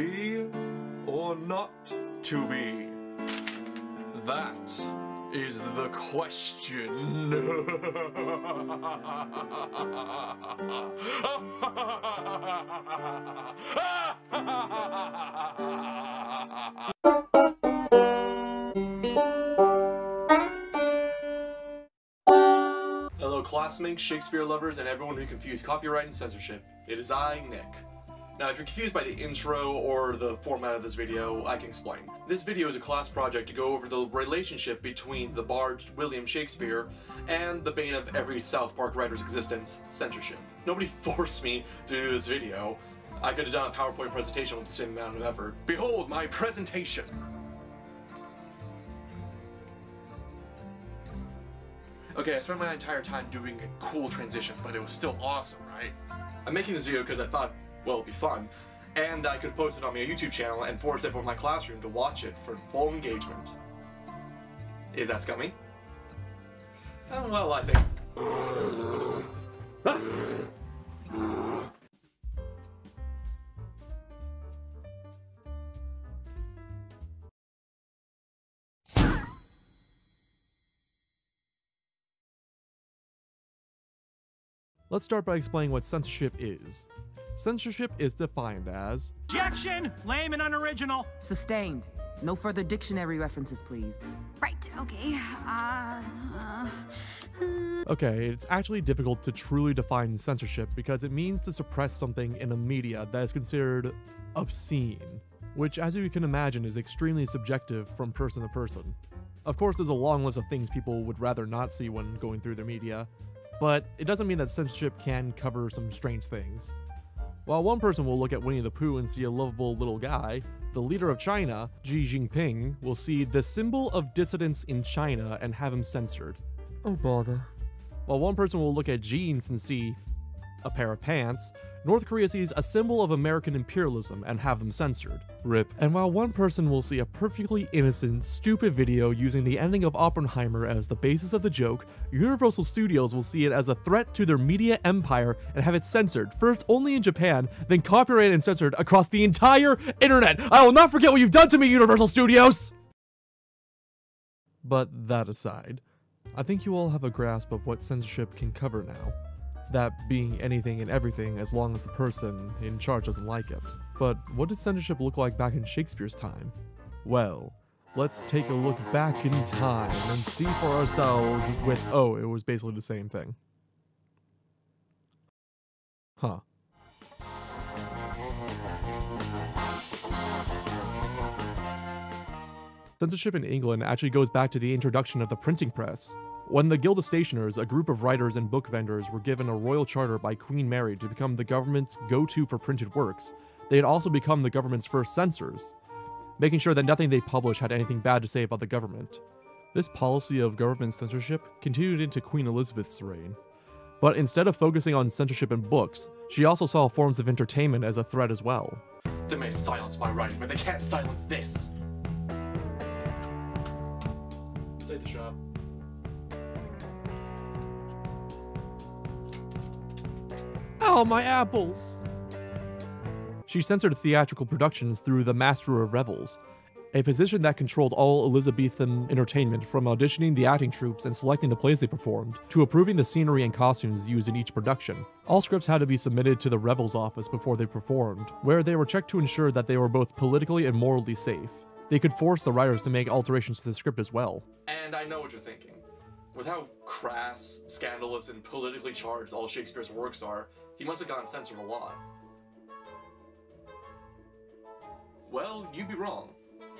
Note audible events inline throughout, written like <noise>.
be or not to be? That is the question. <laughs> Hello classmates, Shakespeare lovers, and everyone who confused copyright and censorship. It is I, Nick. Now, if you're confused by the intro or the format of this video, I can explain. This video is a class project to go over the relationship between the bard William Shakespeare and the bane of every South Park writer's existence, censorship. Nobody <laughs> forced me to do this video. I could have done a PowerPoint presentation with the same amount of effort. Behold my presentation! Okay, I spent my entire time doing a cool transition, but it was still awesome, right? I'm making this video because I thought, well, it'd be fun, and I could post it on my YouTube channel and force everyone in my classroom to watch it for full engagement. Is that scummy? Oh, well, I think... Let's start by explaining what censorship is. Censorship is defined as Objection! Lame and unoriginal. Sustained. No further dictionary references, please. Right, okay. Uh, uh, Okay, it's actually difficult to truly define censorship because it means to suppress something in a media that is considered obscene, which, as you can imagine, is extremely subjective from person to person. Of course, there's a long list of things people would rather not see when going through their media, but it doesn't mean that censorship can cover some strange things. While one person will look at Winnie the Pooh and see a lovable little guy, the leader of China, Xi Jinping, will see the symbol of dissidence in China and have him censored. Oh bother. While one person will look at jeans and see a pair of pants, North Korea sees a symbol of American imperialism and have them censored. RIP. And while one person will see a perfectly innocent, stupid video using the ending of Oppenheimer as the basis of the joke, Universal Studios will see it as a threat to their media empire and have it censored, first only in Japan, then copyrighted and censored across the entire internet. I will not forget what you've done to me, Universal Studios! But that aside, I think you all have a grasp of what censorship can cover now that being anything and everything as long as the person in charge doesn't like it. But what did censorship look like back in Shakespeare's time? Well, let's take a look back in time and see for ourselves with oh, it was basically the same thing. Huh. Censorship in England actually goes back to the introduction of the printing press, when the Guild of Stationers, a group of writers and book vendors, were given a royal charter by Queen Mary to become the government's go to for printed works, they had also become the government's first censors, making sure that nothing they published had anything bad to say about the government. This policy of government censorship continued into Queen Elizabeth's reign. But instead of focusing on censorship in books, she also saw forms of entertainment as a threat as well. They may silence my writing, but they can't silence this! Take the shot. Oh, my apples! She censored theatrical productions through the Master of Revels, a position that controlled all Elizabethan entertainment from auditioning the acting troupes and selecting the plays they performed, to approving the scenery and costumes used in each production. All scripts had to be submitted to the Revels office before they performed, where they were checked to ensure that they were both politically and morally safe. They could force the writers to make alterations to the script as well. And I know what you're thinking. With how crass, scandalous, and politically charged all Shakespeare's works are, he must have gotten censored a lot. Well, you'd be wrong.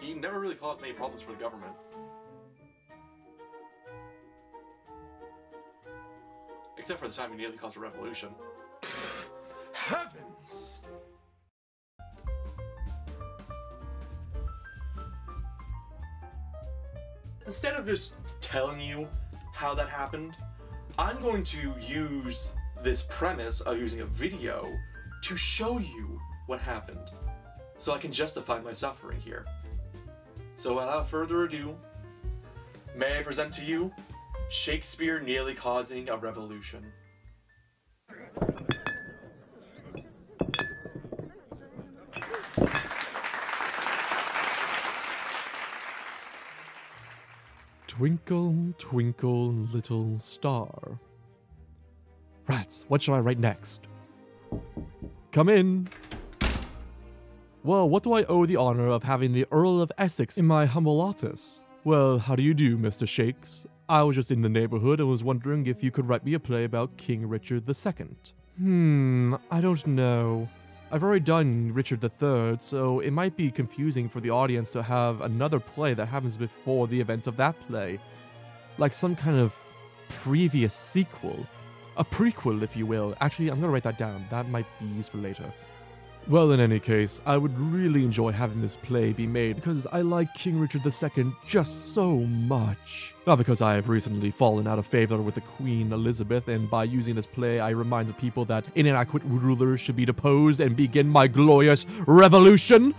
He never really caused many problems for the government. Except for the time he nearly caused a revolution. <laughs> Heavens! Instead of just telling you how that happened, I'm going to use this premise of using a video to show you what happened so I can justify my suffering here. So without further ado, may I present to you Shakespeare nearly causing a revolution. Twinkle, twinkle, little star. Rats, what shall I write next? Come in. Well, what do I owe the honor of having the Earl of Essex in my humble office? Well, how do you do, Mr. Shakes? I was just in the neighborhood and was wondering if you could write me a play about King Richard II. Hmm, I don't know. I've already done Richard III, so it might be confusing for the audience to have another play that happens before the events of that play. Like some kind of previous sequel. A prequel, if you will. Actually, I'm gonna write that down. That might be useful later. Well, in any case, I would really enjoy having this play be made because I like King Richard II just so much. Not because I have recently fallen out of favor with the Queen Elizabeth, and by using this play, I remind the people that inadequate rulers should be deposed and begin my glorious revolution.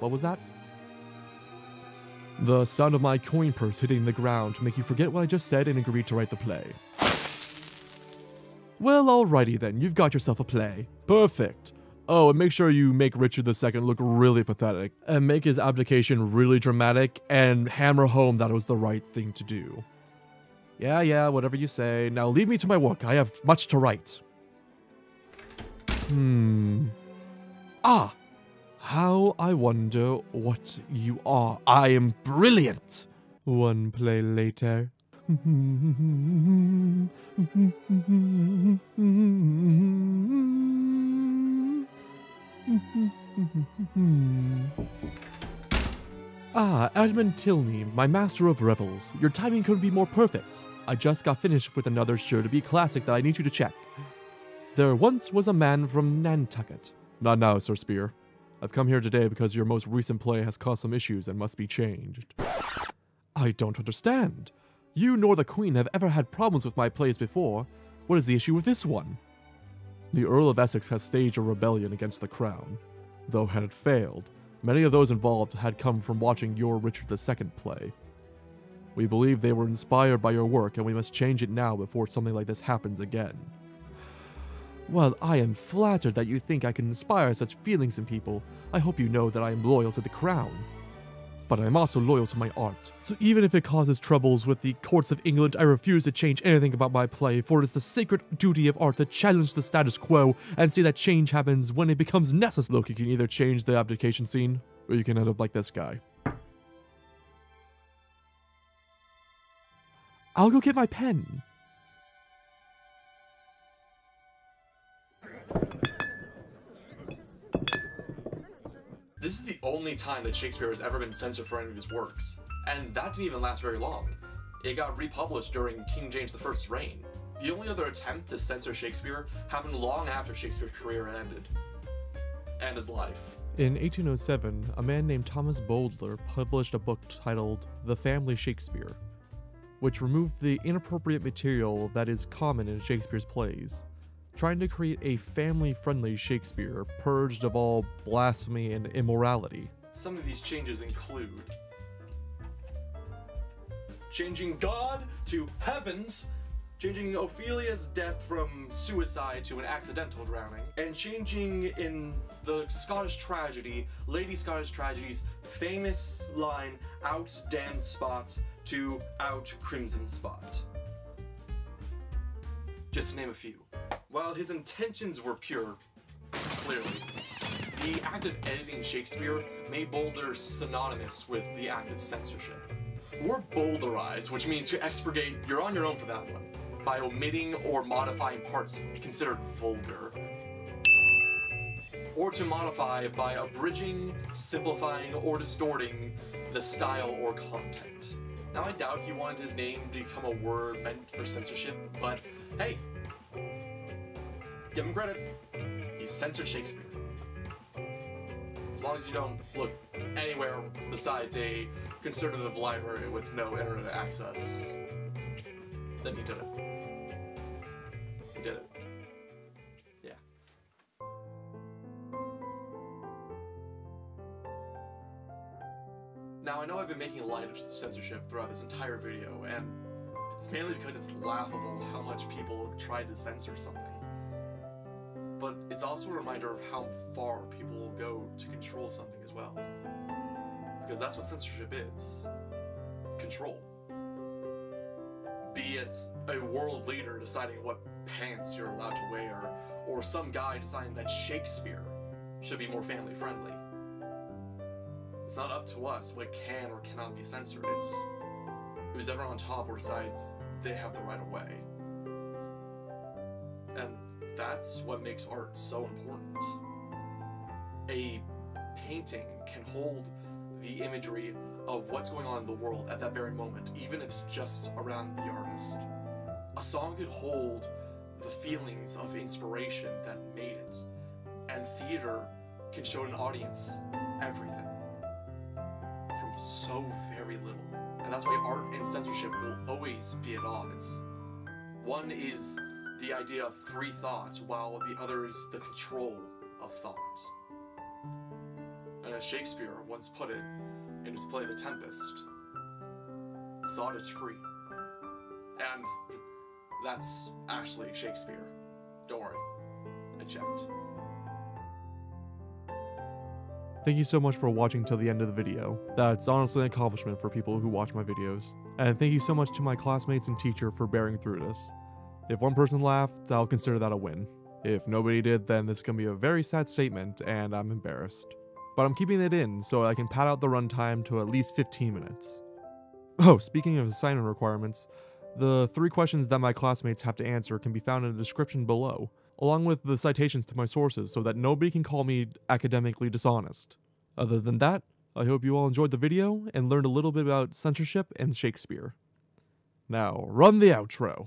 What was that? The sound of my coin purse hitting the ground to make you forget what I just said and agree to write the play. Well, alrighty then, you've got yourself a play. Perfect. Oh, and make sure you make Richard II look really pathetic, and make his abdication really dramatic, and hammer home that it was the right thing to do. Yeah, yeah, whatever you say. Now leave me to my work. I have much to write. Hmm. Ah! How I wonder what you are. I am brilliant! One play later. <laughs> <laughs> ah, Edmund Tilney, my master of revels. Your timing couldn't be more perfect. I just got finished with another sure to be classic that I need you to check. There once was a man from Nantucket. Not now, Sir Spear. I've come here today because your most recent play has caused some issues and must be changed. I don't understand. You nor the Queen have ever had problems with my plays before. What is the issue with this one? The Earl of Essex has staged a rebellion against the crown. Though had it failed, many of those involved had come from watching your Richard II play. We believe they were inspired by your work and we must change it now before something like this happens again. Well, I am flattered that you think I can inspire such feelings in people. I hope you know that I am loyal to the crown but I'm also loyal to my art. So even if it causes troubles with the courts of England, I refuse to change anything about my play, for it is the sacred duty of art to challenge the status quo and see that change happens when it becomes necessary. Look, you can either change the abdication scene, or you can end up like this guy. I'll go get my pen. This is the only time that Shakespeare has ever been censored for any of his works, and that didn't even last very long. It got republished during King James I's reign. The only other attempt to censor Shakespeare happened long after Shakespeare's career ended. And his life. In 1807, a man named Thomas Bowdler published a book titled The Family Shakespeare, which removed the inappropriate material that is common in Shakespeare's plays trying to create a family friendly Shakespeare purged of all blasphemy and immorality. Some of these changes include changing God to heavens, changing Ophelia's death from suicide to an accidental drowning, and changing in the Scottish tragedy, Lady Scottish Tragedy's famous line, out damned spot to out crimson spot. Just to name a few. While his intentions were pure, clearly, the act of editing Shakespeare made Bowdler synonymous with the act of censorship. Or bowdlerize, which means to expurgate, you're on your own for that one, by omitting or modifying parts considered vulgar. Or to modify by abridging, simplifying, or distorting the style or content. Now I doubt he wanted his name to become a word meant for censorship, but hey, Give him credit. He censored Shakespeare. As long as you don't look anywhere besides a conservative library with no internet access, then he did it. Now, I know I've been making light of censorship throughout this entire video, and it's mainly because it's laughable how much people try to censor something but it's also a reminder of how far people will go to control something as well. Because that's what censorship is control. Be it a world leader deciding what pants you're allowed to wear, or some guy deciding that Shakespeare should be more family friendly. It's not up to us what can or cannot be censored. It's who's ever on top or decides they have the right of way. And that's what makes art so important. A painting can hold the imagery of what's going on in the world at that very moment, even if it's just around the artist. A song could hold the feelings of inspiration that made it, and theater can show an audience everything so very little. And that's why art and censorship will always be at odds. One is the idea of free thought, while the other is the control of thought. And as Shakespeare once put it in his play The Tempest, thought is free. And that's actually Shakespeare. Don't worry. I checked. Thank you so much for watching till the end of the video. That's honestly an accomplishment for people who watch my videos. And thank you so much to my classmates and teacher for bearing through this. If one person laughed, I'll consider that a win. If nobody did, then this is gonna be a very sad statement, and I'm embarrassed. But I'm keeping it in so I can pad out the runtime to at least 15 minutes. Oh, speaking of assignment requirements, the three questions that my classmates have to answer can be found in the description below, along with the citations to my sources so that nobody can call me academically dishonest. Other than that, I hope you all enjoyed the video and learned a little bit about censorship and Shakespeare. Now, run the outro.